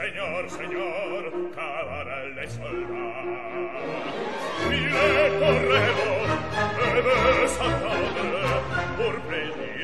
Señor, señor, cabalale soldado. Y le.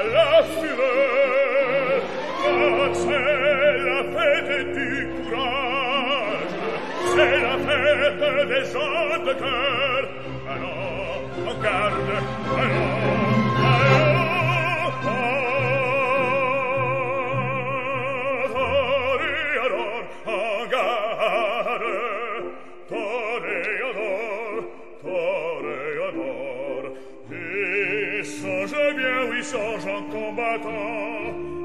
alla fine ma c'è la fête du courage c'est la fede des gens de cœur alors eh regarde oh, eh alors change, je viens, oui, change en combattant.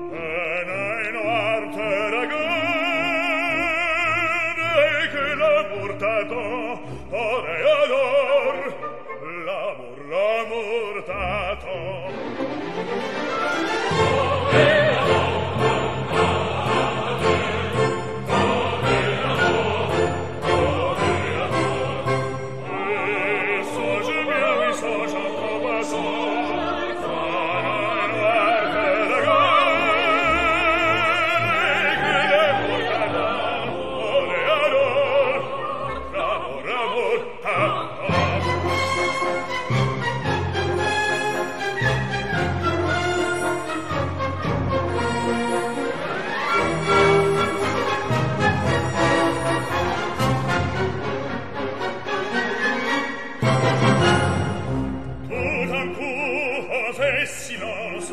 fait silence,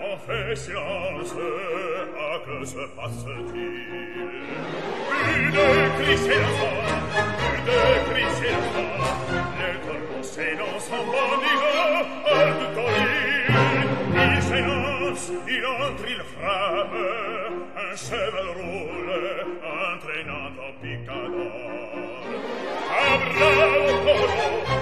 on fait silence, à que se passe-t-il Plus de cris s'élançant, plus de le corbeau s'élance en bandit, hors du toril. Il s'élance, il entre, il frappe, un cheval roule, entraînant en picador. Abra au taureau,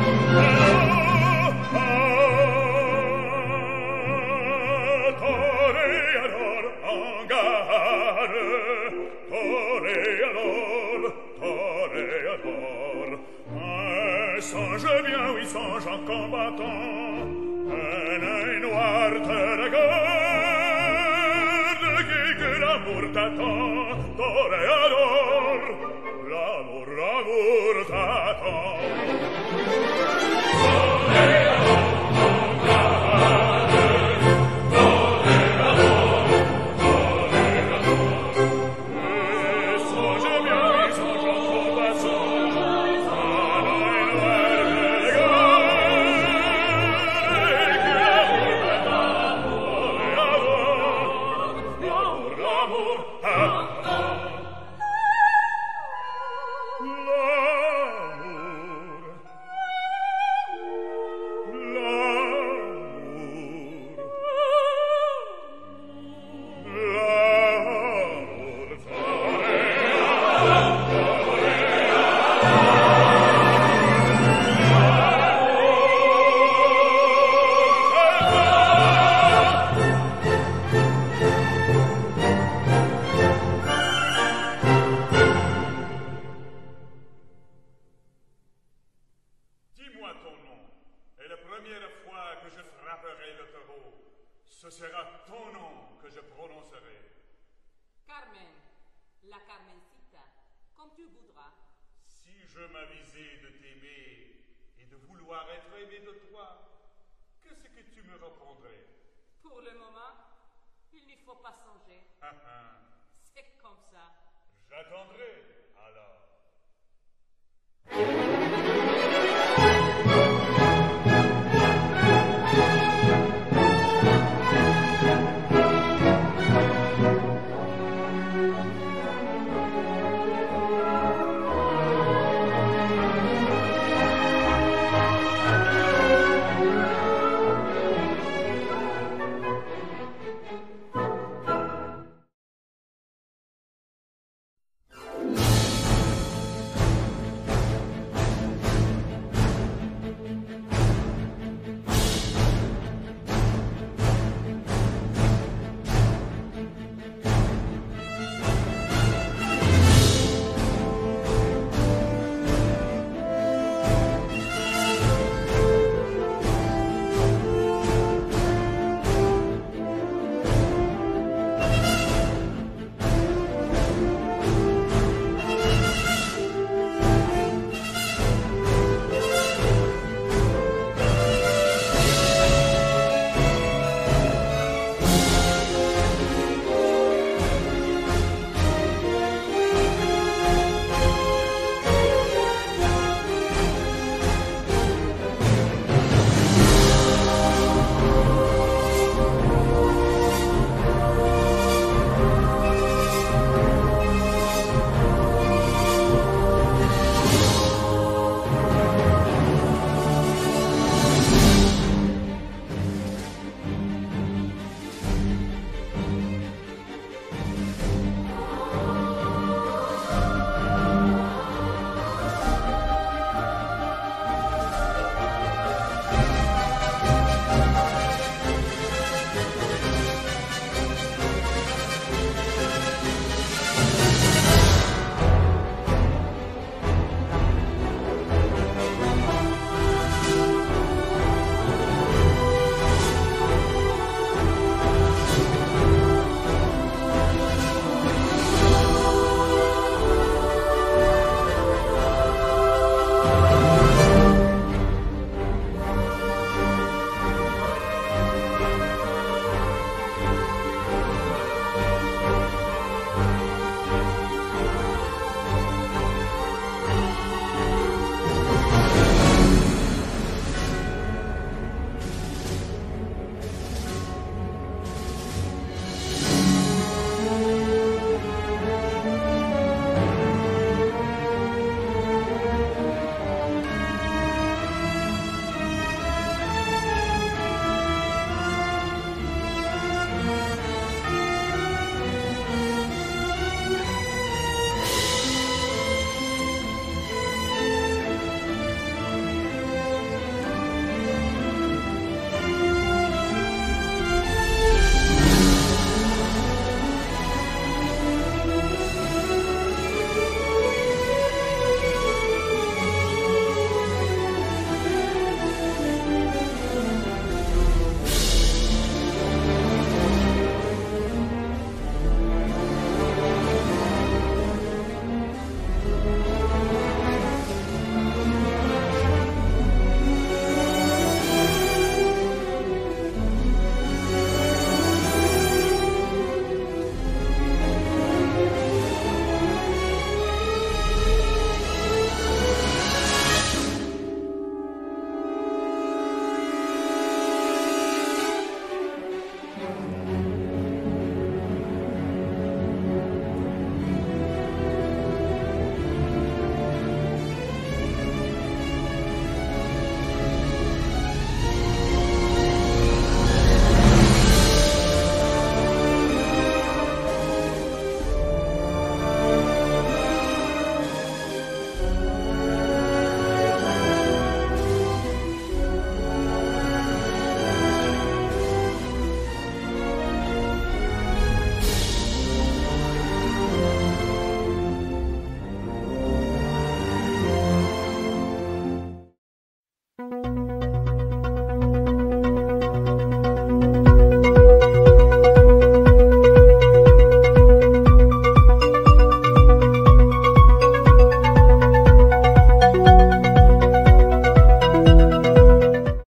murtato, d'ore ad or, l'amor, l'amor tato. Oh! Carmen, la Carmencita, comme tu voudras. Si je m'avisais de t'aimer et de vouloir être aimé de toi, qu'est-ce que tu me répondrais Pour le moment, il n'y faut pas songer. C'est comme ça. J'attendrai.